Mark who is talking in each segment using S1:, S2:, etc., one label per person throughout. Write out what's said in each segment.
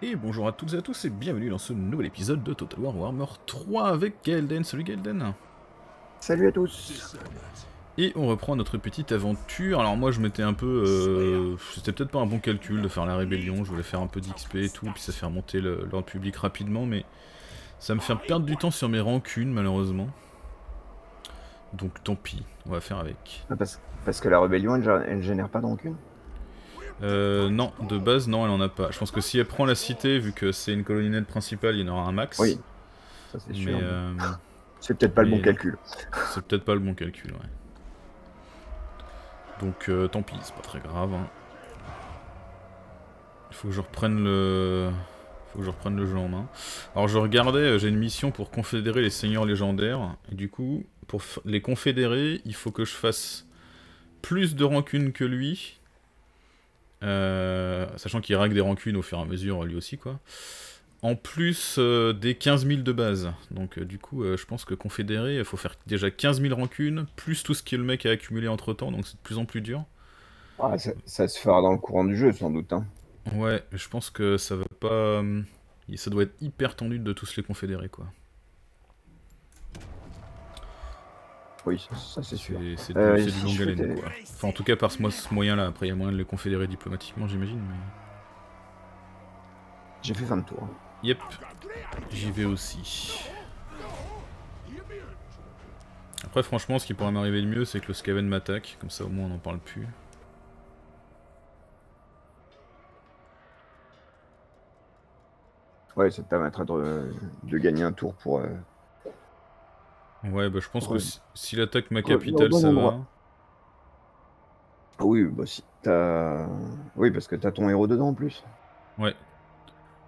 S1: Et bonjour à toutes et à tous et bienvenue dans ce nouvel épisode de Total War Warhammer 3 avec Gelden. Salut Gelden
S2: Salut à tous
S1: Et on reprend notre petite aventure. Alors moi je m'étais un peu... Euh, C'était peut-être pas un bon calcul de faire la rébellion, je voulais faire un peu d'XP et tout, puis ça fait remonter l'ordre public rapidement, mais ça me fait perdre du temps sur mes rancunes malheureusement. Donc tant pis, on va faire avec.
S2: Ah, parce, parce que la rébellion elle, elle génère pas de rancune
S1: euh, non, de base, non, elle en a pas. Je pense que si elle prend la cité, vu que c'est une colonie nette principale, il y en aura un max.
S2: Oui, ça c'est sûr.
S1: Euh...
S2: C'est peut-être pas le bon calcul.
S1: C'est peut-être pas le bon calcul, ouais. Donc euh, tant pis, c'est pas très grave. Hein. Il faut que je reprenne le... Faut que je reprenne le jeu en main. Alors je regardais, euh, j'ai une mission pour confédérer les seigneurs légendaires. Et du coup, pour les confédérer, il faut que je fasse plus de rancune que lui sachant qu'il rague des rancunes au fur et à mesure, lui aussi, quoi. En plus euh, des 15 000 de base. Donc, euh, du coup, je pense que Confédéré, il faut faire déjà 15 000 rancunes, plus tout ce que le mec a accumulé entre temps, donc c'est de plus en plus dur.
S2: Ah, ça, se fera dans le courant du jeu, sans doute. Hein.
S1: Ouais, je pense que ça va pas. Ça doit être hyper tendu de tous les confédérer, quoi.
S2: Oui, ça, c'est sûr.
S1: C'est du, euh, long haleine, quoi. Enfin, en tout cas, par ce, moyen-là. Après, il y a moyen de les confédérer diplomatiquement, j'imagine. Mais...
S2: J'ai fait 20 tours.
S1: Yep, j'y vais aussi. Après, franchement, ce qui pourrait m'arriver le mieux, c'est que le Skaven m'attaque. Comme ça, au moins, on n'en parle plus.
S2: Ouais, ça te permettra de, gagner un tour pour, euh,
S1: Ouais, bah je pense que s'il attaque ma capitale, ça va.
S2: Ah oui, bah si t'as... Oui, parce que t'as ton héros dedans en plus.
S1: Ouais.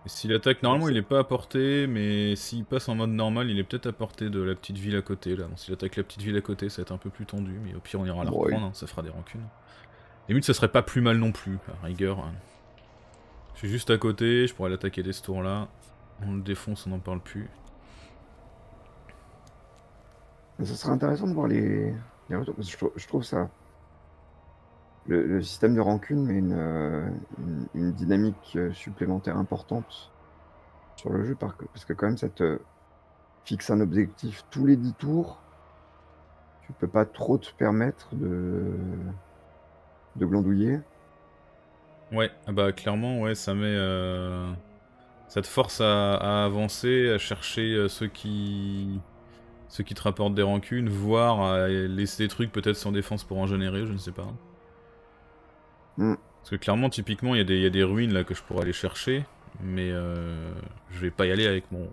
S1: Et s'il attaque, normalement il est pas à portée, mais s'il passe en mode normal, il est peut-être à portée de la petite ville à côté, là. s'il attaque la petite ville à côté, ça va être un peu plus tendu, mais au pire on ira la reprendre, hein, ça fera des rancunes. Limite, ça serait pas plus mal non plus, à rigueur. Hein. Je suis juste à côté, je pourrais l'attaquer dès ce tour-là. On le défonce, on n'en parle plus.
S2: Ce serait intéressant de voir les, retours, parce que je, trouve, ça. Le, système de rancune met une, une, dynamique euh, supplémentaire importante sur le jeu, parce que quand même, ça te fixe un objectif tous les 10 tours. Tu peux pas trop te permettre de, de glandouiller.
S1: Ouais, ah bah clairement, ouais, ça met. Euh, ça te force à, avancer, à chercher euh, ceux qui ceux qui te rapportent des rancunes, voire à laisser des trucs peut-être sans défense pour en générer, je ne sais pas.
S2: Mm.
S1: Parce que clairement, typiquement, il y, a des ruines là que je pourrais aller chercher, mais euh, je vais pas y aller avec mon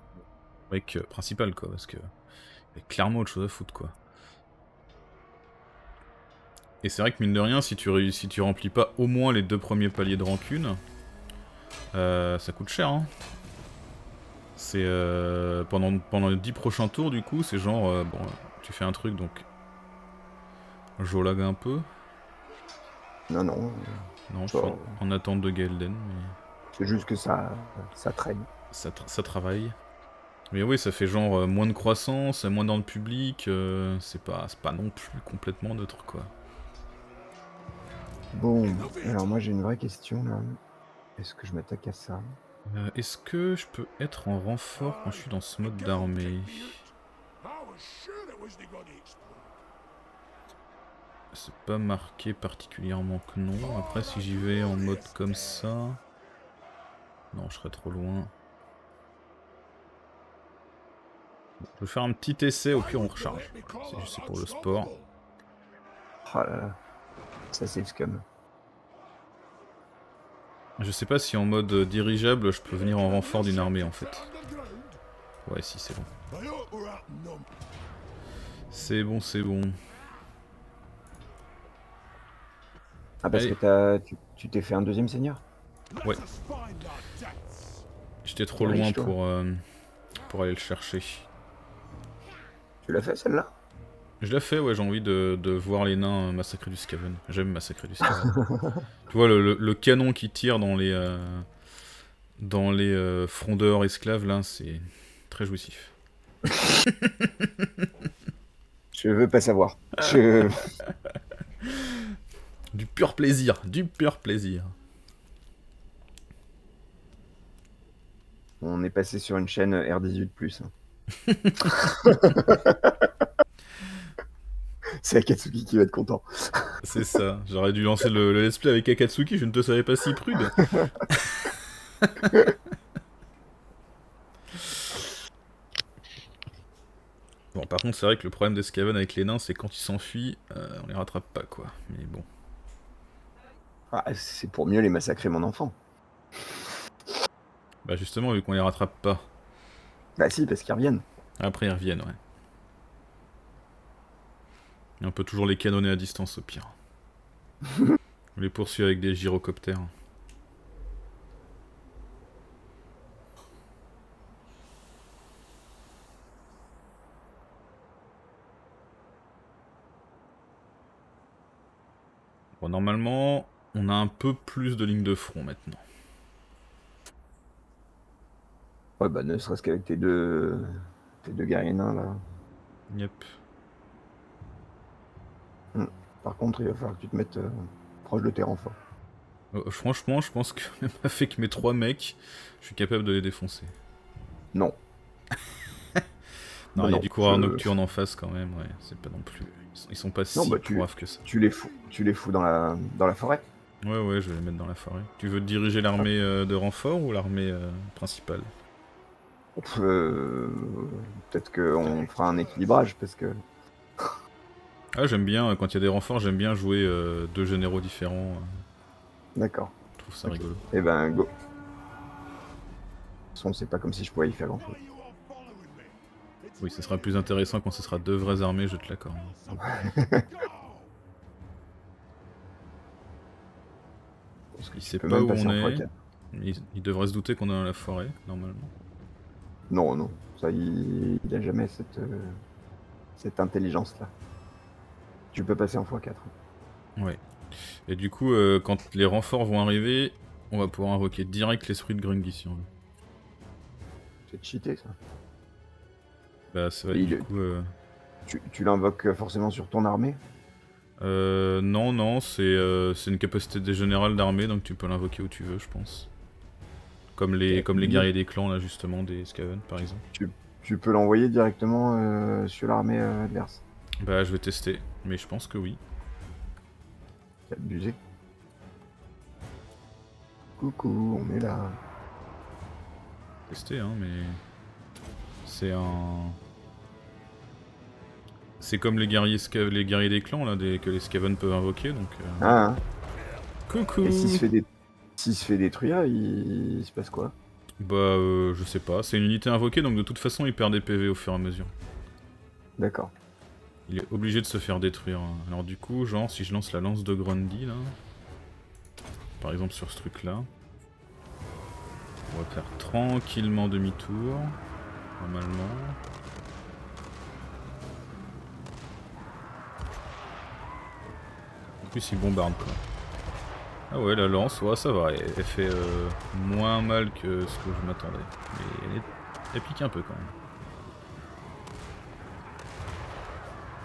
S1: mec euh, principal, quoi, parce que y a clairement autre chose à foutre, quoi. Et c'est vrai que mine de rien, si tu, si tu remplis pas au moins les deux premiers paliers de rancune, euh, ça coûte cher, hein. C'est euh, pendant, pendant les 10 prochains tours, du coup, c'est genre, euh, bon, tu fais un truc, donc... Je lag un peu.
S2: Non, non.
S1: Non, je suis en, attente de Gelden.
S2: C'est juste que ça, ça traîne.
S1: Ça, ça travaille. Mais oui, ça fait genre euh, moins de croissance, moins dans le public, c'est pas, pas non plus complètement neutre, quoi.
S2: Bon, alors moi j'ai une vraie question, là. Est-ce que je m'attaque à ça?
S1: Euh, est-ce que je peux être en renfort quand je suis dans ce mode d'armée C'est pas marqué particulièrement que non. Après, si j'y vais en mode comme ça... Non, je serais trop loin. je vais faire un petit essai, au pire on recharge. C'est juste pour le sport.
S2: Oh là là. Ça c'est scum.
S1: Je sais pas si en mode dirigeable je peux venir en renfort d'une armée en fait. Ouais si c'est bon. C'est bon, c'est bon.
S2: Ah parce que tu t'es fait un deuxième seigneur
S1: Ouais. J'étais trop loin pour, euh, pour aller le chercher.
S2: Tu l'as fait celle-là?
S1: Je l'ai fait, ouais, j'ai envie de, voir les nains massacrer du Skaven. J'aime massacrer du Skaven. tu vois, le, canon qui tire dans les, euh, dans les euh, frondeurs esclaves, là, c'est très jouissif.
S2: Je veux pas savoir.
S1: du pur plaisir, du pur plaisir.
S2: On est passé sur une chaîne R18+. C'est Akatsuki qui va être content.
S1: C'est ça. J'aurais dû lancer le, le let's play avec Akatsuki, je ne te savais pas si prude. bon, par contre, c'est vrai que le problème des Skaven avec les nains, c'est quand ils s'enfuient, euh, on les rattrape pas, quoi. Mais bon.
S2: Ah, c'est pour mieux les massacrer, mon enfant.
S1: Bah justement, vu qu'on les rattrape pas.
S2: Bah si, parce qu'ils reviennent.
S1: Après, ils reviennent, ouais. Et on peut toujours les canonner à distance, au pire. on les poursuit avec des gyrocoptères. Bon, normalement, on a un peu plus de lignes de front maintenant.
S2: Ouais, bah ne serait-ce qu'avec tes deux... tes deux guerriers nains, là.
S1: Yep.
S2: Par contre, il va falloir que tu te mettes euh, proche de tes renforts.
S1: Euh, franchement, je pense que même avec mes trois mecs, je suis capable de les défoncer.
S2: Non.
S1: Non,
S2: Bah
S1: il y a du coureur
S2: je-
S1: nocturne en face quand même, ouais, c'est pas non plus. Ils sont, ils sont pas si
S2: bah, tu-
S1: que ça.
S2: Tu les fous, tu les fous dans la, dans la forêt.
S1: Ouais, ouais, je vais les mettre dans la forêt. Tu veux diriger l'armée euh, de renfort ou l'armée principale?
S2: Euh, Peut-être qu'on fera un équilibrage parce que
S1: Ah, j'aime bien, euh, quand il y a des renforts, j'aime bien jouer euh, deux généraux différents. euh,
S2: D'accord.
S1: je trouve ça rigolo.
S2: Eh ben go. De toute façon, c'est pas comme si je pouvais y faire grand chose.
S1: Oui, ce sera plus intéressant quand ce sera deux vraies armées, je te l'accorde. Il sait pas où on est.
S2: x4.
S1: Il, il devrait se douter qu'on est dans la forêt, normalement.
S2: Non, non. Ça, il, il a jamais cette, euh, cette intelligence-là. Tu peux passer en x4.
S1: Ouais. Et du coup, euh, quand les renforts vont arriver, on va pouvoir invoquer direct l'esprit de Grungy si on veut.
S2: C'est cheaté, ça.
S1: Bah, ça va
S2: Et
S1: du coup. euh,
S2: Tu, tu l'invoques forcément sur ton armée?
S1: Euh, non, non, c'est euh, une capacité des générales d'armée, donc tu peux l'invoquer où tu veux, je pense. Comme les, comme les guerriers des clans, là, justement, des Skaven, par exemple.
S2: Tu peux l'envoyer directement euh, sur l'armée euh, adverse.
S1: Bah, je vais tester, mais je pense que oui.
S2: C'est abusé. Coucou, on est là.
S1: Tester, hein, mais. C'est un. C'est comme les guerriers, Ska- les guerriers des clans, là, des... que les Skaven peuvent invoquer, donc. euh,
S2: Ah, hein.
S1: Coucou
S2: Et s'il se fait, dé- s'il se fait détruire, il... il se passe quoi?
S1: Bah, euh, je sais pas. C'est une unité invoquée, donc de toute façon, il perd des PV au fur et à mesure.
S2: D'accord.
S1: Il est obligé de se faire détruire. hein. Alors du coup, genre, si je lance la lance de Grundy, là... Par exemple sur ce truc-là... On va faire tranquillement demi-tour. Normalement. En plus, il bombarde, quoi. Ah ouais, la lance, ouais, ça va. Elle, fait euh, moins mal que ce que je m'attendais. Mais elle, est... elle pique un peu, quand même.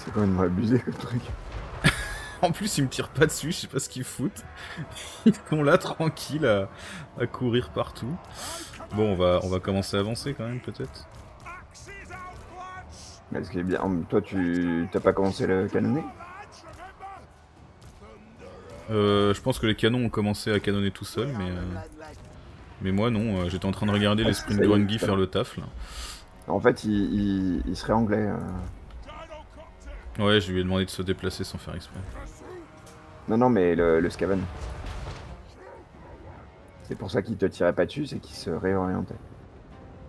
S2: C'est quand même abusé comme truc.
S1: En plus, ils me tirent pas dessus, je sais pas ce qu'ils foutent. Ils sont là tranquilles à, à courir partout. Bon, on va, on va commencer à avancer quand même, peut-être.
S2: Mais ce qui est bien, toi tu t'as pas commencé le canonner
S1: Euh, je pense que les canons ont commencé à canonner tout seuls, mais. euh, Mais moi non, euh, j'étais en train de regarder
S2: Ah,
S1: l'esprit
S2: ça
S1: de
S2: ça
S1: faire le taf là.
S2: En fait, il, il- il serait anglais. euh.
S1: Ouais, je lui ai demandé de se déplacer sans faire exprès.
S2: Non, non, mais le, le Skaven. C'est pour ça qu'il te tirait pas dessus, c'est qu'il se réorientait.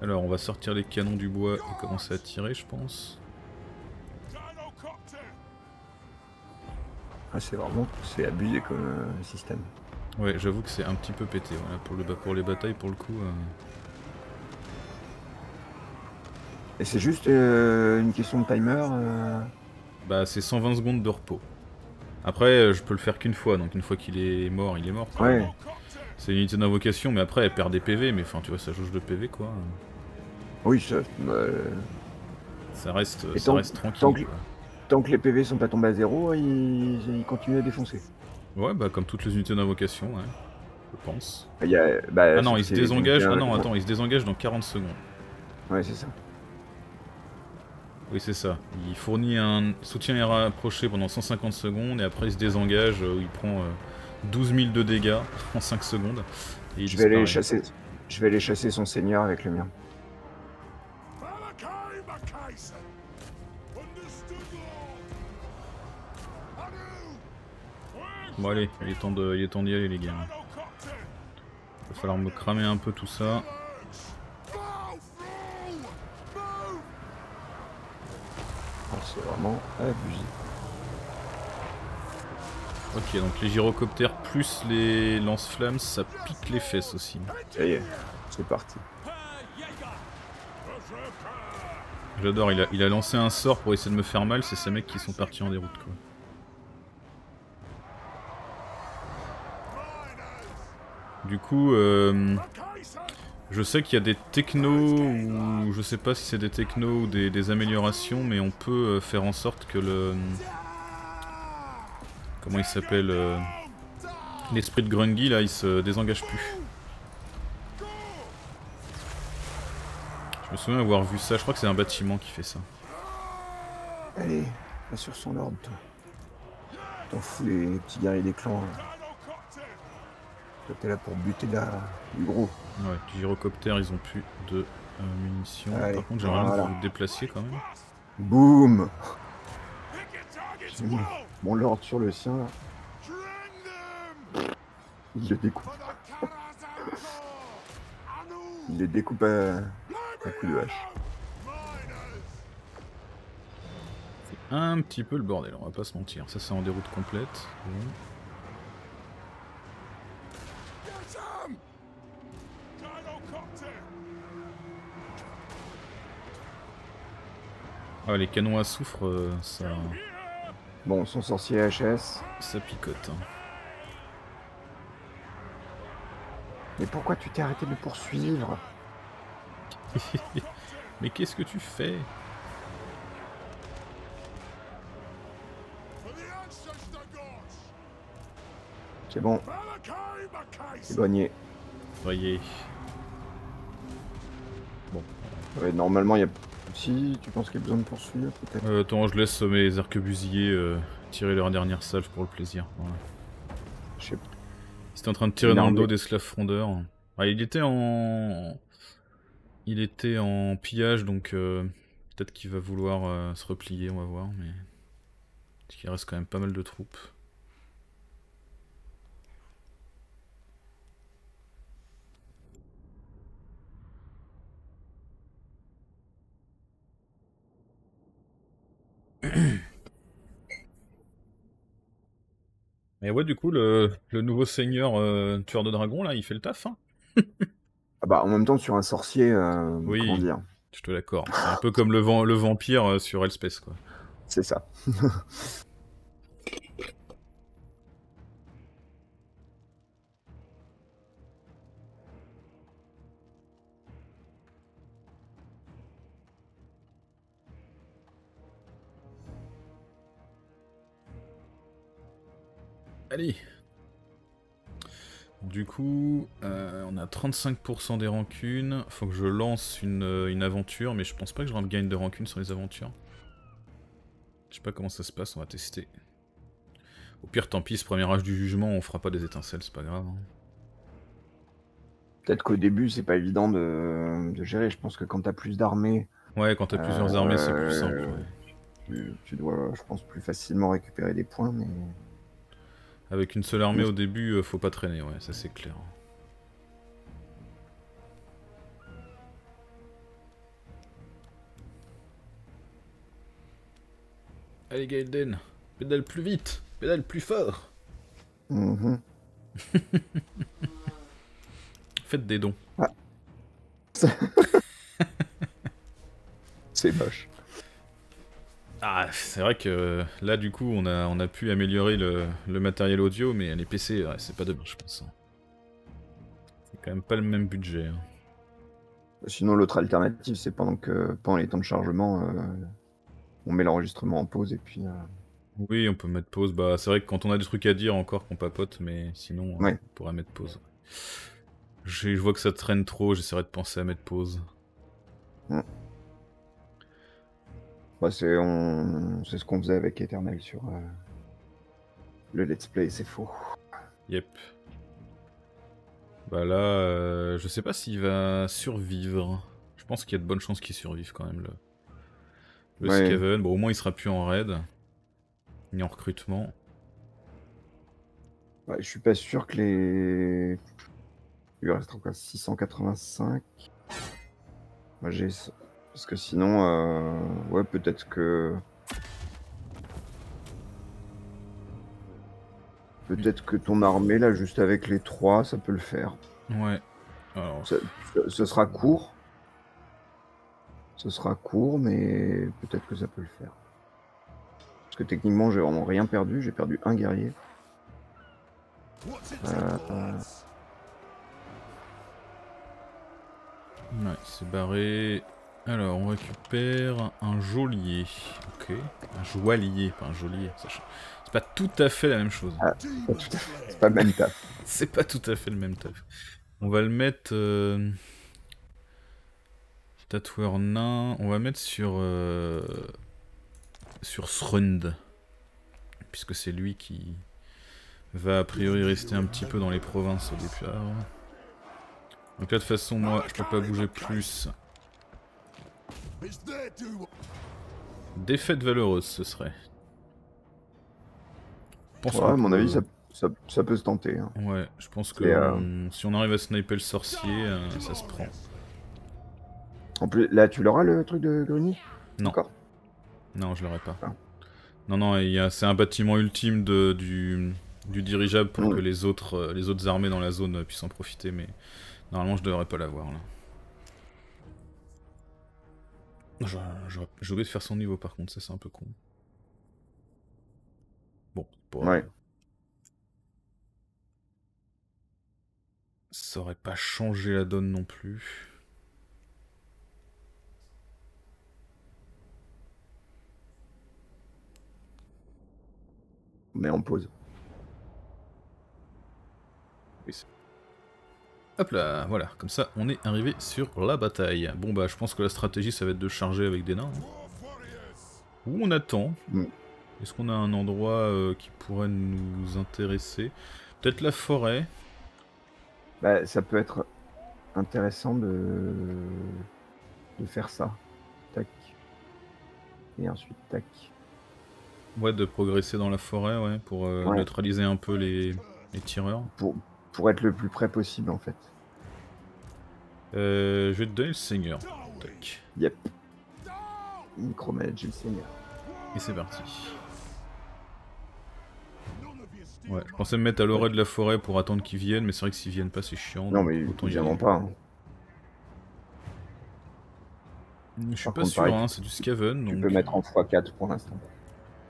S1: Alors, on va sortir les canons du bois et commencer à tirer, je pense.
S2: Ah, c'est vraiment c'est abusé comme euh, système.
S1: Ouais, j'avoue que c'est un petit peu pété. voilà, pour, le, pour les batailles, pour le coup. euh,
S2: Et c'est juste euh, une question de timer.
S1: Bah, c'est 120 secondes de repos. Après, euh, je peux le faire qu'une fois, donc une fois qu'il est mort, il est mort. quoi.
S2: Ouais.
S1: C'est une unité d'invocation, mais après, elle perd des PV, mais enfin, tu vois, ça jauge de PV, quoi.
S2: Oui, ça, euh,
S1: Ça reste,
S2: Et
S1: ça
S2: tant-
S1: reste tranquille.
S2: tant que-
S1: quoi.
S2: tant que les PV sont pas tombés à zéro, il, il continue à défoncer.
S1: Ouais, bah, comme toutes les unités d'invocation, ouais. je pense.
S2: Il y a- bah,
S1: Ah non, il se désengage. Ah non, attends, il se désengage dans 40 secondes.
S2: Ouais, c'est ça.
S1: Oui, c'est ça. Il fournit un soutien air rapproché pendant 150 secondes et après il se désengage euh, où il prend euh, 12 000 de dégâts en 5 secondes. Et
S2: Je vais aller chasser. Je vais aller chasser son seigneur avec le mien.
S1: Bon allez, il est temps de- il est temps d'y aller les gars. Il va falloir me cramer un peu tout ça.
S2: Abusé.
S1: Ok, donc les gyrocoptères plus les lance-flammes, ça pique les fesses aussi.
S2: Ça y est, c'est parti.
S1: J'adore, il a, il a lancé un sort pour essayer de me faire mal, c'est ces mecs qui sont partis en déroute quoi. Du coup, euh, je sais qu'il y a des technos, ou je sais pas si c'est des technos ou des, des améliorations, mais on peut euh, faire en sorte que le... Comment il s'appelle euh, L'esprit de Grungy là, il se désengage plus. Je me souviens avoir vu ça, je crois que c'est un bâtiment qui fait ça.
S2: Allez, va sur son ordre, toi. T'en fous les petits guerriers des clans. Toi, t'es là pour buter la... du gros.
S1: Ouais, les gyrocoptères ils ont plus de euh, munitions.
S2: Allez,
S1: Par contre j'aimerais bien que
S2: voilà.
S1: vous vous déplaciez quand même.
S2: Boum
S3: well.
S2: mon lord sur le sien, là. Il le découpe. Il les découpe à, à coups de hache.
S1: C'est un petit peu le bordel, on va pas se mentir. Ça c'est en déroute complète. Bon. Ah les canons à soufre, euh, ça,
S2: Bon, son sorcier HS.
S1: ça picote. hein.
S2: Mais pourquoi tu t'es arrêté de le poursuivre?
S1: Mais qu'est-ce que tu fais?
S2: C'est bon,
S3: Makaisen.
S2: éloigné.
S1: Voyez.
S2: Ouais, normalement, il y a... Si, tu penses qu'il y a besoin de poursuivre, peut-être
S1: Euh, attends, je laisse mes arquebusiers euh, tirer leur dernière salve pour le plaisir. Voilà.
S2: Je sais
S1: Ils étaient en train de tirer dans le dos d'esclaves frondeurs. Ah, il était en... Il était en pillage, donc euh, peut-être qu'il va vouloir euh, se replier, on va voir, mais... Parce qu'il reste quand même pas mal de troupes. Mais ouais, du coup, le, le nouveau seigneur euh, tueur de dragons, là, il fait le taf, hein
S2: Ah bah, en même temps, sur un sorcier, euh,
S1: Oui.
S2: comment dire
S1: Je te l'accorde. C'est un peu comme le vampire euh, sur Elspeth, quoi.
S2: C'est ça.
S1: Allez Du coup, euh, on a 35% des rancunes. Faut que je lance une, euh, une aventure, mais je pense pas que je gagne de rancune sur les aventures. Je sais pas comment ça se passe, on va tester. Au pire, tant pis, ce premier âge du jugement, on fera pas des étincelles, c'est pas grave. hein.
S2: Peut-être qu'au début, c'est pas évident de, de gérer. Je pense que quand t'as plus d'armées,
S1: Ouais, quand t'as plusieurs armées, c'est plus simple.
S2: Euh,
S1: ouais.
S2: tu, tu dois, je pense, plus facilement récupérer des points, mais...
S1: Avec une seule armée au début, euh, faut pas traîner, ouais, ça c'est clair. Allez Gaelden, pédale plus vite, pédale plus fort.
S2: Mhm.
S1: Faites des dons.
S2: C'est moche.
S1: Ah, c'est vrai que là du coup on a, on a pu améliorer le, le matériel audio, mais les PC, ouais, c'est pas demain je pense. C'est quand même pas le même budget. hein.
S2: Sinon, l'autre alternative, c'est pendant que pendant les temps de chargement, euh, on met l'enregistrement en pause et puis... euh,
S1: Oui, on peut mettre pause. Bah, c'est vrai que quand on a des trucs à dire encore qu'on papote, mais sinon,
S2: Ouais.
S1: on pourrait mettre pause. Je vois que ça traîne trop, j'essaierai de penser à mettre pause.
S2: Bah, c'est on... ce qu'on faisait avec Eternal sur euh, le let's play, c'est faux.
S1: Yep. Bah là, euh, je sais pas s'il va survivre. Je pense qu'il y a de bonnes chances qu'il survive quand même, le, le
S2: Ouais.
S1: Skaven. Bon, au moins il sera plus en raid, ni en recrutement.
S2: Ouais, je suis pas sûr que les. Il lui reste encore 685. Moi j'ai. Parce que sinon, euh, ouais, peut-être que. Peut-être que ton armée, là, juste avec les trois, ça peut le faire.
S1: Ouais. Alors,
S2: Ce, sera court. Ce sera court, mais peut-être que ça peut le faire. Parce que techniquement, j'ai vraiment rien perdu. J'ai perdu un guerrier. Euh,
S3: lads?
S1: ouais, c'est barré. Alors, on récupère un geôlier. Ok. Un joaillier, pas un geôlier. C'est pas tout à fait la même chose.
S2: Pas tout à fait. C'est pas le même taf.
S1: C'est pas tout à fait le même taf. On va le mettre. Euh... Tatoueur nain. On va mettre sur. Euh... Sur Srund. Puisque c'est lui qui va a priori rester un petit peu dans les provinces au départ. Donc là, de toute façon, moi, je peux pas bouger plus. Défaite valeureuse, ce serait. Pense
S2: Ouais, à mon avis, ça, ça, ça peut se tenter. hein.
S1: Ouais, je pense que
S2: euh,
S1: on- si on arrive à sniper le sorcier, euh, ça se prend.
S2: En plus, là, tu l'auras le truc de Gruni
S1: Non.
S2: Encore
S1: Non, je l'aurais pas.
S2: Ah.
S1: Non, non, c'est un bâtiment ultime de, du, du dirigeable pour
S2: Mm.
S1: que les autres, euh, les autres armées dans la zone euh, puissent en profiter, mais normalement je devrais pas l'avoir là. J'ai oublié de faire son niveau par contre, ça c'est un peu con. Bon, pour-
S2: Ouais.
S1: ça aurait pas changé la donne non plus.
S2: On met en pause.
S1: Hop là, voilà, comme ça on est arrivé sur la bataille. Bon bah je pense que la stratégie ça va être de charger avec des nains. hein. Ou on attend.
S2: Mm.
S1: Est-ce qu'on a un endroit euh, qui pourrait nous intéresser? Peut-être la forêt.
S2: Bah, ça peut être intéressant de, de faire ça. Tac. Et ensuite, tac.
S1: Ouais, de progresser dans la forêt, ouais, pour euh,
S2: Ouais.
S1: neutraliser un peu les, les tireurs.
S2: Pour, pour être le plus près possible, en fait.
S1: Euh, je vais te donner le seigneur. Tac.
S2: Yep. Micromanage le seigneur.
S1: Et c'est parti. Ouais, je pensais me mettre à l'oreille de la forêt pour attendre qu'ils viennent, mais c'est vrai que s'ils viennent pas, c'est chiant.
S2: Non, mais
S1: autant
S2: évidemment
S1: aller.
S2: pas. hein.
S1: Je suis
S2: Par
S1: pas
S2: contre,
S1: sûr,
S2: pareil,
S1: hein, c'est du Skaven.
S2: Tu
S1: donc...
S2: peux mettre en x4 pour l'instant.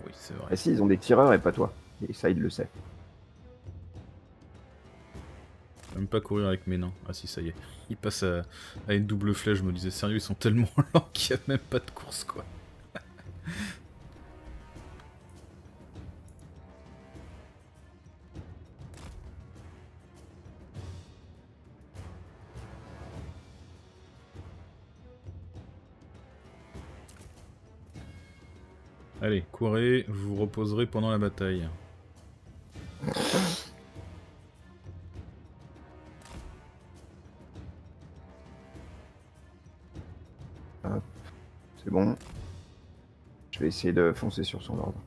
S1: Oui, c'est vrai.
S2: Ah si, ils ont des tireurs et pas toi. Et ça, il le sait.
S1: Même pas courir avec mes nains. Ah si, ça y est. Ils passent à, à une double flèche. Je me disais, sérieux, ils sont tellement lents qu'il y a même pas de course, quoi. Allez, courez, vous vous reposerez pendant la bataille.
S2: Essayer de foncer sur son ordre.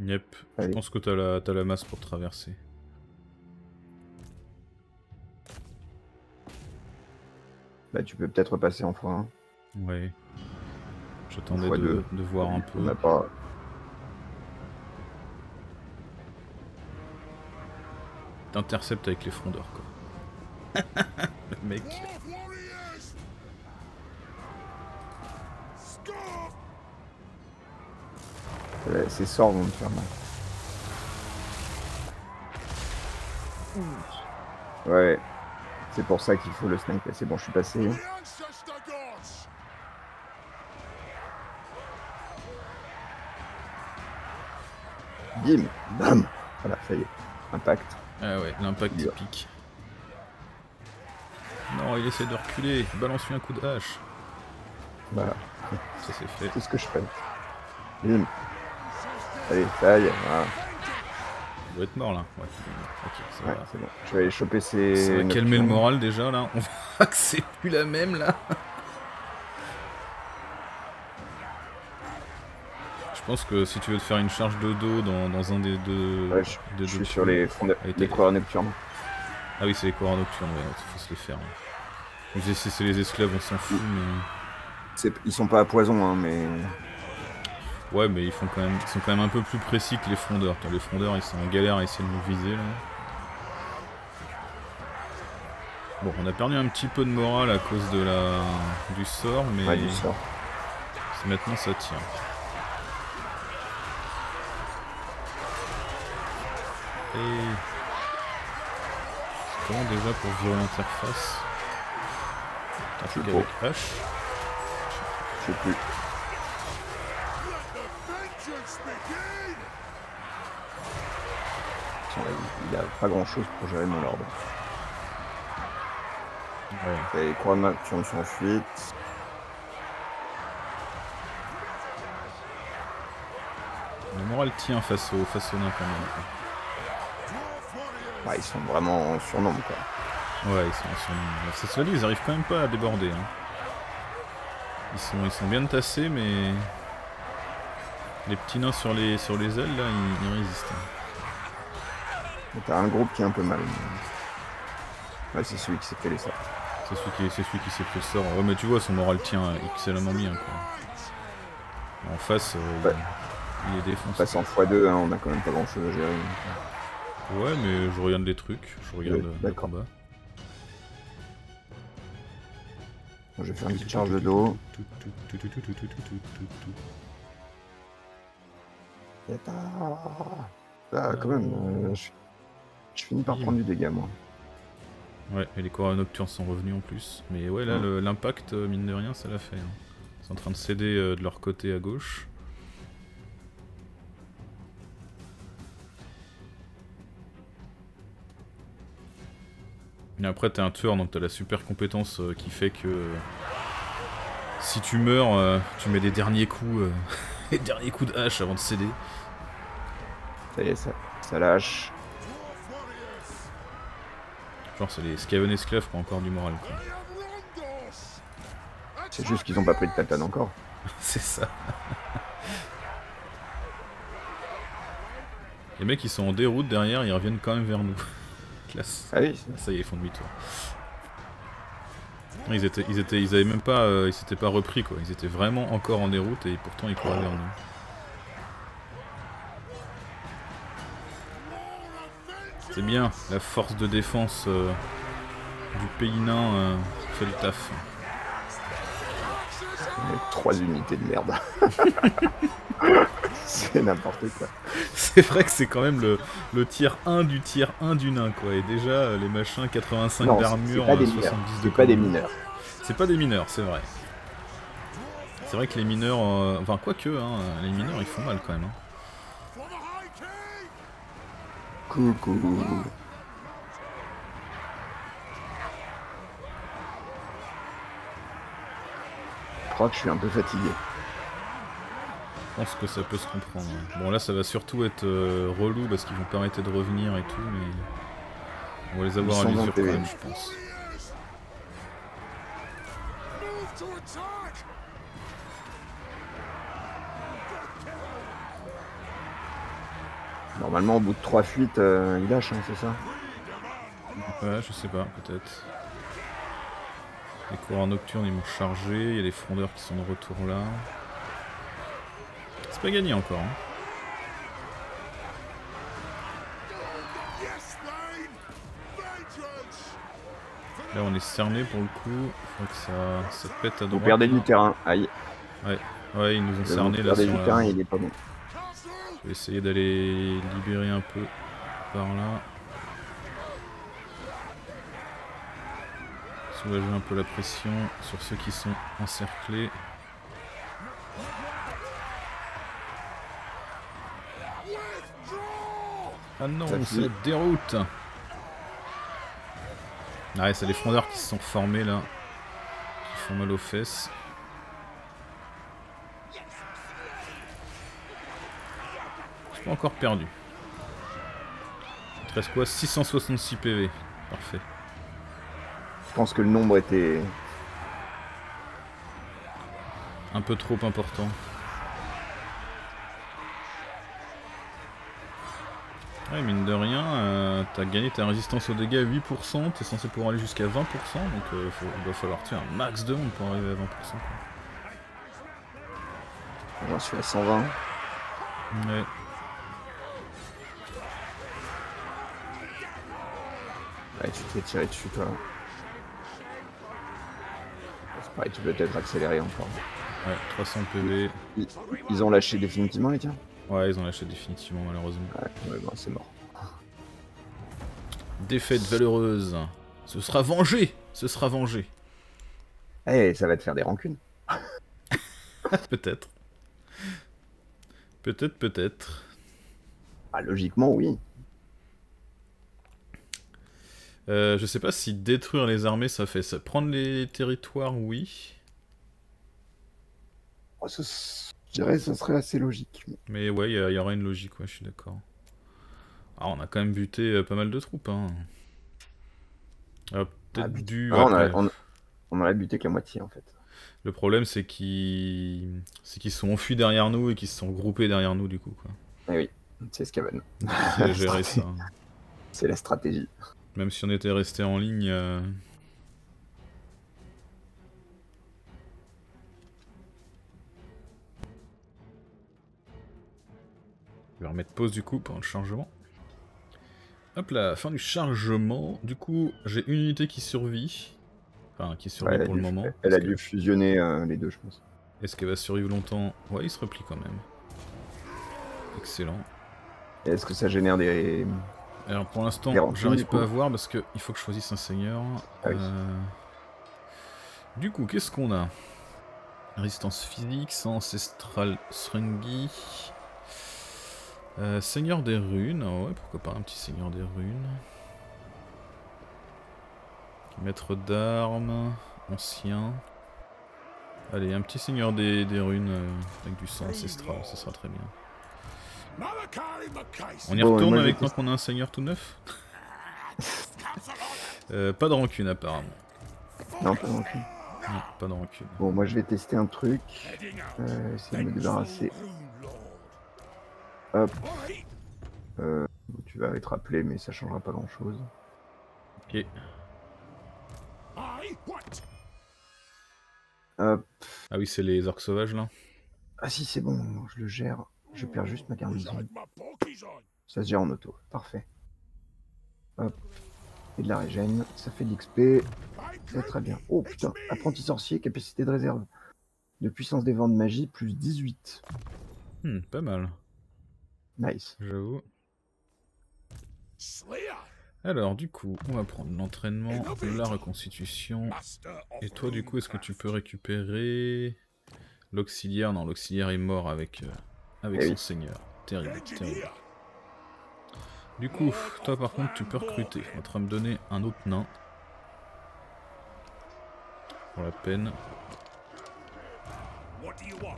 S1: Yep, je pense que t'as la, t'as la masse pour traverser.
S2: Bah, tu peux peut-être passer en x1.
S1: Ouais. J'attendais
S2: Fois
S1: de, voir un
S2: On
S1: peu.
S2: n'a pas.
S1: T'interceptes avec les frondeurs, quoi. Le mec.
S2: Ses sorts vont me faire mal. Ouais. C'est pour ça qu'il faut le sniper. C'est bon, je suis passé. Bim Bam Voilà, ça y est. Impact.
S1: Ah ouais, l'impact épique. Non, il essaie de reculer. Balance-lui un coup de hache.
S2: Voilà,
S1: Ça c'est fait.
S2: c'est ce que je fais. Bim. Allez, ça y est, voilà.
S1: Il doit être mort là. Ouais. Ok, ça
S2: Ouais,
S1: va.
S2: c'est bon. Je vais aller choper ces.
S1: Ça va calmer le moral déjà là. On voit que c'est plus la même là. Je pense que si tu veux te faire une charge de dos dans, dans un des deux.
S2: Ouais, je,
S1: des
S2: je
S1: deux
S2: suis sur les,
S1: Et
S2: les coureurs nocturnes.
S1: Ah oui, c'est les coureurs nocturnes, ouais, faut se les faire. hein. Si c'est les esclaves, on s'en fout, mais.
S2: C'est- Ils sont pas à poison, hein, mais.
S1: Ouais, mais ils, font quand même, ils sont quand même un peu plus précis que les frondeurs. Les frondeurs, ils sont en galère à essayer de nous viser là. Bon, on a perdu un petit peu de morale à cause de la du sort, mais
S2: Ouais, du sort.
S1: maintenant ça tire. Et comment déjà pour virer l'interface?
S2: Je sais plus. Il- il a pas grand chose pour gérer mon lord.
S1: Ouais.
S2: Les coureurs nocturnes sont en fuite.
S1: Le moral tient face au, face au nain quand même.
S2: ils sont vraiment en surnombre, quoi.
S1: Ouais, ils sont, ils sont... C'est cela dit, ils arrivent quand même pas à déborder. hein. Ils, sont, ils sont bien tassés, mais... Les petits nains sur les, sur les ailes, là, ils, ils résistent. hein.
S2: T'as un groupe qui est un peu mal. Ouais, c'est celui qui s'est fait les sorts.
S1: C'est celui qui, c'est celui qui s'est fait le sort. Ouais, mais tu vois, son moral tient excellemment bien, quoi. En face, euh,
S2: Ouais.
S1: il, est défoncé.
S2: Passe en x2, hein, on a quand même pas grand chose à gérer.
S1: Ouais, mais je regarde les trucs, je regarde
S2: Ouais,
S1: euh, le
S2: d'accord.
S1: combat.
S2: Bon, je vais faire une petite charge de dos. Ah, quand même, euh, je... je finis par prendre du dégât, moi.
S1: Ouais, et les coureurs nocturnes sont revenus en plus. Mais ouais, là, le- l'impact, euh, mine de rien, ça l'a fait. hein. Ils sont en train de céder euh, de leur côté à gauche. Et après, t'es un tueur, donc t'as la super compétence euh, qui fait que euh, si tu meurs, tu mets des derniers coups, les derniers coups de hache avant de céder.
S2: Ça y est, ça, ça lâche.
S1: Genre, c'est les Skaven esclaves qui ont encore du moral!
S2: C'est juste qu'ils ont pas pris de tatane encore.
S1: C'est ça. Les mecs ils sont en déroute derrière, ils reviennent quand même vers nous. Classe.
S2: Ah oui,
S1: Ça y est, ils font demi-tour. Ils étaient, ils étaient, ils avaient même pas, euh, ils s'étaient pas repris quoi. Ils étaient vraiment encore en déroute et pourtant ils couraient vers nous. C'est bien, la force de défense euh, du pays nain euh, fait le taf.
S2: trois unités de merde. c'est n'importe quoi.
S1: C'est vrai que c'est quand même le, le tier 1 du tier 1 du nain quoi. Et déjà euh, les machins 85
S2: Non, c'est-
S1: d'armure,
S2: c'est pas des
S1: euh,
S2: mineurs.
S1: 70 de
S2: C'est pas des mineurs.
S1: C'est pas des mineurs, c'est vrai. C'est vrai que les mineurs, euh, enfin quoique, hein, les mineurs ils font mal quand même. hein.
S2: Coucou. Je crois que je suis un peu fatigué.
S1: Je pense que ça peut se comprendre. ouais. Bon là ça va surtout être euh, relou parce qu'ils vont pas arrêter de revenir et tout, mais on va les avoir à
S2: 820
S1: l'usure quand même, je pense.
S2: Normalement, au bout de trois fuites, euh, il lâche, hein, c'est ça
S1: Ouais, je sais pas, peut-être. Les coureurs nocturnes ils m'ont chargé, il y a les frondeurs qui sont de retour là. C'est pas gagné encore. Hein. Là on est cerné pour le coup, faut que ça, ça pète à
S2: Vous
S1: droite.
S2: perdez
S1: là.
S2: du terrain. Aïe.
S1: Ouais, ils nous ont
S2: Vous
S1: cerné là
S2: perdez
S1: sur
S2: du
S1: la-
S2: terrain, il est pas bon.
S1: Vais essayer d'aller libérer un peu par là. Soulager un peu la pression sur ceux qui sont encerclés. Ah non,
S2: Ça
S1: déroute Ouais, c'est les frondeurs qui se sont formés là. Qui font mal aux fesses. Je suis pas encore perdu. Il te reste quoi 666 PV. Parfait.
S2: Je pense que le nombre était.
S1: Un peu trop important. Ouais, mine de rien, euh, t'as gagné ta résistance aux dégâts à 8%, t'es censé pouvoir aller jusqu'à 20%, donc euh, il va falloir tuer un max de monde pour arriver à 20%. quoi.
S2: J'en suis à 120.
S1: Ouais.
S2: Ouais, tu te fais tirer dessus, toi. C'est pareil, tu peux peut-être accélérer encore.
S1: Ouais, 300 PV.
S2: Ils, ils ont lâché définitivement les tiens
S1: Ouais, ils ont lâché définitivement, malheureusement.
S2: Ouais, ouais, bah, c'est mort.
S1: Défaite valeureuse. Ce sera vengé Ce sera vengé.
S2: Eh, ça va te faire des rancunes.
S1: Peut-être. Peut-être, peut-être.
S2: Ah, logiquement, oui.
S1: Euh, je sais pas si détruire les armées ça fait ça. Prendre les territoires, oui.
S2: Oh, ce- Je dirais que ça serait assez logique.
S1: Mais ouais, il y, aura une logique, ouais, je suis d'accord. Ah, on a quand même buté euh, pas mal de troupes, hein. Ah, Peut-être
S2: Ah, but-
S1: dû.
S2: Ah, on, a, on a buté que la moitié en fait.
S1: Le problème, c'est qu'ils qu'ils sont enfuis derrière nous et qu'ils se sont groupés derrière nous, du coup, quoi.
S2: Eh oui, c'est Scaven.
S1: C'est gérer ça.
S2: C'est la stratégie.
S1: Même si on était resté en ligne. euh, Je vais remettre pause du coup pendant le chargement. Hop là, fin du chargement. Du coup, j'ai une unité qui survit. Enfin, qui survit
S2: Ouais,
S1: pour le moment.
S2: Elle a
S1: que-
S2: dû fusionner euh, les deux, je pense.
S1: Est-ce qu'elle va survivre longtemps? Ouais, il se replie quand même. Excellent.
S2: Est-ce que ça génère des.
S1: Alors pour l'instant, j'arrive pas à voir parce que il faut que je choisisse un seigneur.
S2: Ah oui.
S1: Euh, Du coup, qu'est-ce qu'on a? Résistance physique, sang ancestral Srungi. Euh, seigneur des runes, ah ouais, pourquoi pas un petit seigneur des runes. Maître d'armes, ancien. Allez, un petit seigneur des, des runes euh, avec du sang ancestral, ça sera très bien. On y
S2: Bon,
S1: retourne
S2: moi,
S1: avec maintenant qu'on a un seigneur tout neuf Euh, Pas de rancune apparemment.
S2: Non, pas plus.
S1: Non, pas de rancune.
S2: Bon, moi je vais tester un truc. Euh, essayer de me débarrasser. Hop. Euh, tu vas être rappelé, mais ça changera pas grand chose.
S1: Ok.
S2: Hop.
S1: Ah oui, c'est les orques sauvages là.
S2: Ah si, c'est bon, je le gère. Je perds juste ma garnison. Ça se gère en auto. Parfait. Hop. Et de la régène. Ça fait de l'XP. C'est très bien. Oh putain. Apprenti sorcier, capacité de réserve. De puissance des vents de magie, plus 18.
S1: Hmm, pas mal,
S2: Nice.
S1: j'avoue. Alors, du coup, on va prendre l'entraînement, la reconstitution. Et toi, du coup, est-ce que tu peux récupérer l'auxiliaire? Non, l'auxiliaire est mort avec, euh, avec
S2: Eh
S1: son
S2: oui.
S1: seigneur. Terrible, terrible. Du coup, toi par contre, tu peux recruter. On va te me donner un autre nain. Pour la peine.
S3: What do you want?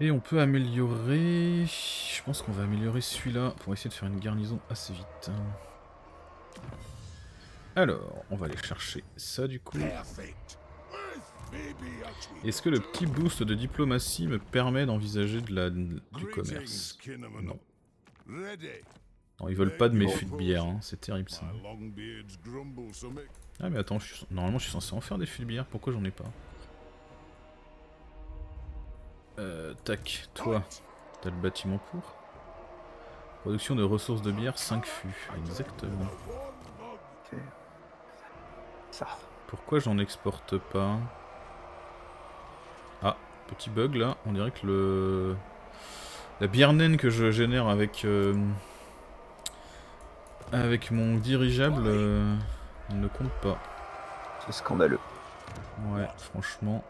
S1: Et on peut améliorer... Je pense qu'on va améliorer celui-là pour essayer de faire une garnison assez vite. Alors, on va aller chercher ça du coup.
S3: Perfect.
S1: Est-ce que le petit boost de diplomatie me permet d'envisager de la, du commerce. Non. Non, ils veulent pas de mes fûts de bière, hein. c'est terrible ça. Ah mais attends, je suis- normalement je suis censé en faire des fûts de bière, pourquoi j'en ai pas Euh, tac, toi, t'as le bâtiment pour Production de ressources de bière, 5 fûts, exactement.
S2: Ça.
S1: Pourquoi j'en exporte pas petit bug là, on dirait que le... La bière naine que je génère avec... euh, Avec mon dirigeable euh, ne compte pas.
S2: C'est scandaleux.
S1: Ouais, franchement.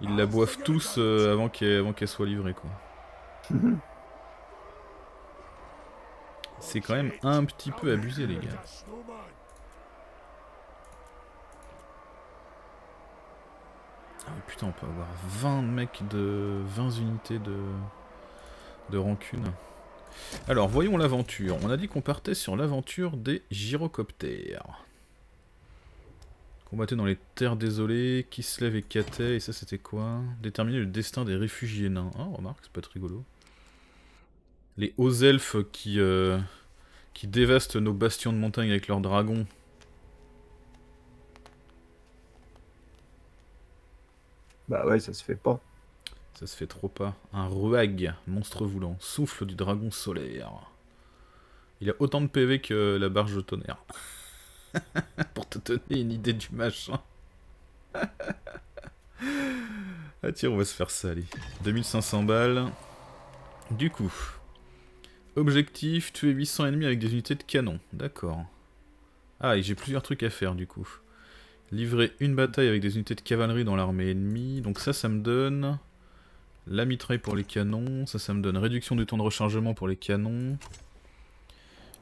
S1: Ils la boivent tous euh, avant qu'elle avant qu'elle soit livrée, quoi. C'est quand même un petit peu abusé, les gars.
S3: snowman.
S1: Ah, putain, on peut avoir 20 mecs de... 20 unités de... de rancune. Alors, voyons l'aventure. On a dit qu'on partait sur l'aventure des gyrocoptères. Combattait dans les terres désolées, Kislev et Katay, et ça c'était quoi? Déterminer le destin des réfugiés nains. Ah, remarque, c'est pas être rigolo. Les hauts elfes qui, euh, qui dévastent nos bastions de montagne avec leurs dragons.
S2: Bah ouais, ça se fait pas.
S1: Ça se fait trop pas. Un ruag, monstre voulant, souffle du dragon solaire. Il a autant de PV que la barge de tonnerre. Pour te donner une idée du machin. ah tiens, on va se faire ça, allez. 2500 balles. Du coup. Objectif, tuer 800 ennemis avec des unités de canon. D'accord. Ah, et j'ai plusieurs trucs à faire, du coup. Livrer une bataille avec des unités de cavalerie dans l'armée ennemie. Donc ça, ça me donne... La mitraille pour les canons. Ça, ça me donne réduction du temps de rechargement pour les canons.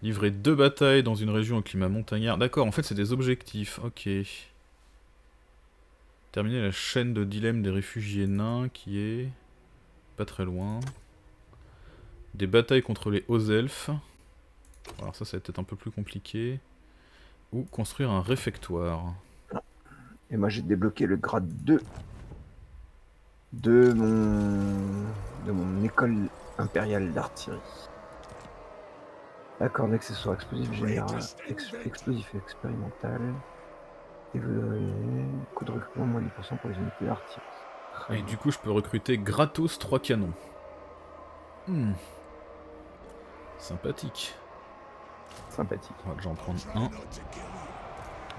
S1: Livrer deux batailles dans une région au climat montagnard. D'accord, en fait c'est des objectifs, ok. Terminer la chaîne de dilemme des réfugiés nains qui est pas très loin. Des batailles contre les hauts elfes. Alors ça, ça va être un peu plus compliqué. Ou construire un réfectoire.
S2: Et moi j'ai débloqué le grade 2 de mon, de mon école impériale d'artillerie. Accord d'accessoires explosif général, ex, explosif expérimental. Coût de recrutement moins 10% pour les unités d'artillerie.
S1: Et du coup, je peux recruter gratos 3 canons. Hmm. Sympathique.
S2: Sympathique.
S1: On va déjà en prendre un.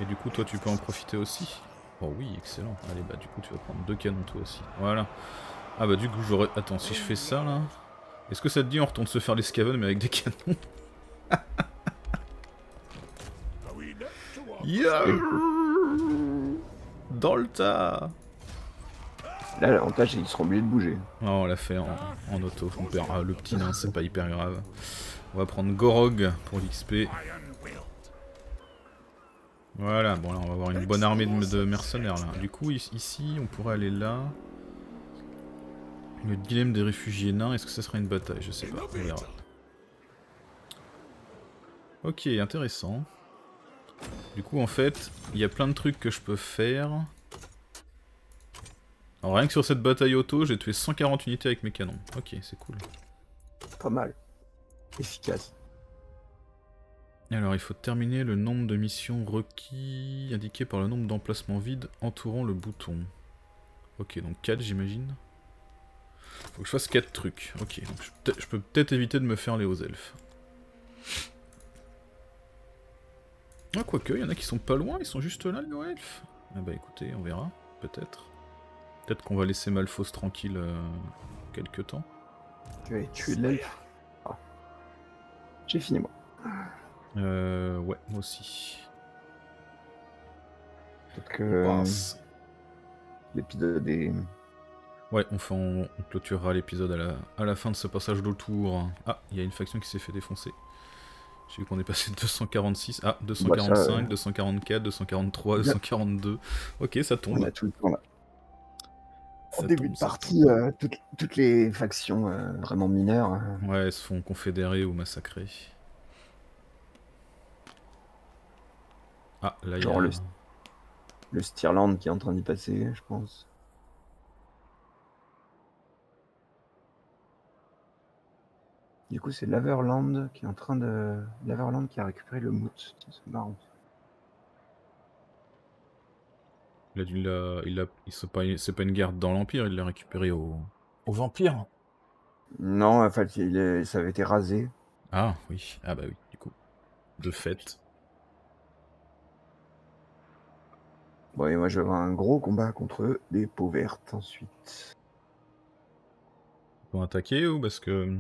S1: Et du coup, toi, tu peux en profiter aussi. Oh oui, excellent. Allez, bah du coup, tu vas prendre deux canons toi aussi. Voilà. Ah bah du coup, j'aurais... Attends, si je fais ça, là... Est-ce que ça te dit on retourne se faire les scaven, mais avec des canons? Yeah tas
S2: Là, l'avantage, c'est qu'ils seront obligés de bouger.
S1: Oh, on l'a fait en, auto. On perd ah, le petit nain, c'est pas hyper grave. On va prendre Gorog pour l'XP. Voilà, bon là on va avoir une bonne armée de, mercenaires là. Du coup ici on pourrait aller là. Le dilemme des réfugiés nains, est-ce que ça sera une bataille? Je sais pas, on verra. Ok, intéressant. Du coup en fait, il y a plein de trucs que je peux faire. Alors rien que sur cette bataille auto, j'ai tué 140 unités avec mes canons. Ok, c'est cool.
S2: Pas mal. Efficace.
S1: Alors il faut terminer le nombre de missions requis indiqué par le nombre d'emplacements vides entourant le bouton. Ok, donc 4 j'imagine. Faut que je fasse 4 trucs. Ok, donc je, peux peut-être éviter de me faire les hauts elfes. Ah quoique, il y en a qui sont pas loin, ils sont juste là les hauts elfes. Ah bah écoutez, on verra, peut-être. Peut-être qu'on va laisser Malfos tranquille euh, quelques temps.
S2: Tu vas tuer l'elfe. Ah. J'ai fini moi.
S1: Euh, ouais, moi aussi.
S2: Peut-être que euh, l'épisode est...
S1: Ouais, on, fait, on, clôturera l'épisode à la, à la fin de ce passage d'autour. Ah, il y a une faction qui s'est fait défoncer. J'ai vu qu'on est passé de 246. Ah, 245, 244, 243, 242. Ok, ça tombe.
S2: On a tout le temps là. Au début de partie, euh, toutes, les factions euh, vraiment mineures.
S1: Ouais, elles se font confédérer ou massacrer. Ah, là,
S2: Genre le, le Stirland qui est en train d'y passer, je pense. Du coup, c'est Laverland qui est en train de. Laverland qui a récupéré le moot. C'est marrant.
S1: Il a dû la... il a... il c'est pas... pas une guerre dans l'Empire, il l'a récupéré au... au Vampire.
S2: Non, en fait, il est... ça avait été rasé.
S1: Ah oui, ah bah oui, du coup. De fait.
S2: Bon, et moi je vais avoir un gros combat contre des peaux vertes ensuite.
S1: Pour attaquer ou parce que.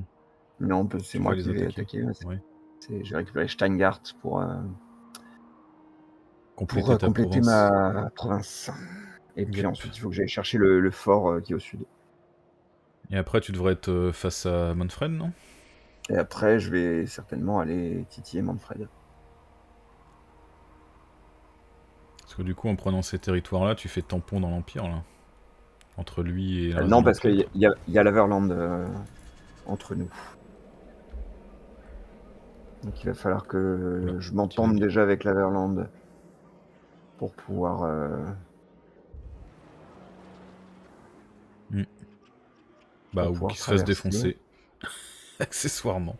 S2: Non, c'est moi qui vais attaquer. Je vais récupérer Steingart pour, euh, compléter, pour, compléter ma province. Et puis ensuite, il faut que j'aille chercher le, fort euh, qui est au sud.
S1: Et après, tu devrais être euh, face à Manfred, non?
S2: Et après, je vais certainement aller titiller Manfred.
S1: Parce que du coup, en prenant ces territoires-là, tu fais tampon dans l'Empire, là. Entre lui et.
S2: Euh, non, parce qu'il y, a- y a l'Averland euh, entre nous. Donc il va falloir que je m'entende déjà avec l'Averland pour pouvoir. euh,
S1: Bah,
S2: pour
S1: ou qu'il se fasse défoncer. Accessoirement.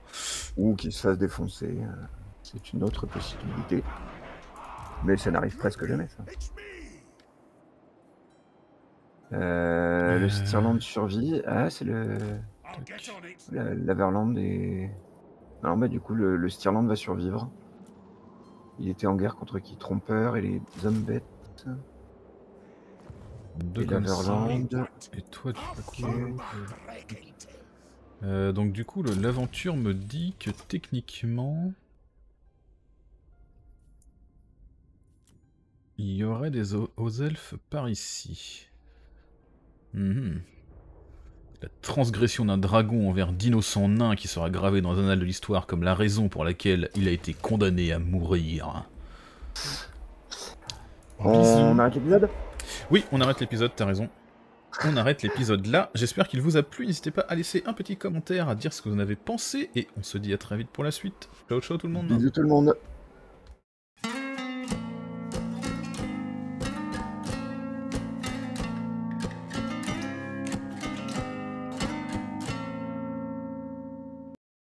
S2: ou qu'il se fasse défoncer. euh, C'est une autre possibilité. Mais ça n'arrive presque jamais, ça. Euh,
S1: Euh.
S2: Le Stirland survit. Ah, c'est le. La- L'Averland et. Non, bah du coup, le, le Stirland va survivre. Il était en guerre contre qui? Trompeur et les hommes bêtes.
S1: Deux
S2: Et l'Averland.
S1: Et toi, tu quoi? Euh, donc du coup, le- l'aventure me dit que techniquement, il y aurait des aux elfes par ici. Mhm. La transgression d'un dragon envers d'innocents nains qui sera gravée dans un annal de l'histoire comme la raison pour laquelle il a été condamné à mourir.
S2: On arrête l'épisode?
S1: Oui, on arrête l'épisode, t'as raison. On arrête l'épisode là. J'espère qu'il vous a plu. N'hésitez pas à laisser un petit commentaire, à dire ce que vous en avez pensé. Et on se dit à très vite pour la suite. Ciao, ciao tout le monde.
S2: Bisous tout le monde.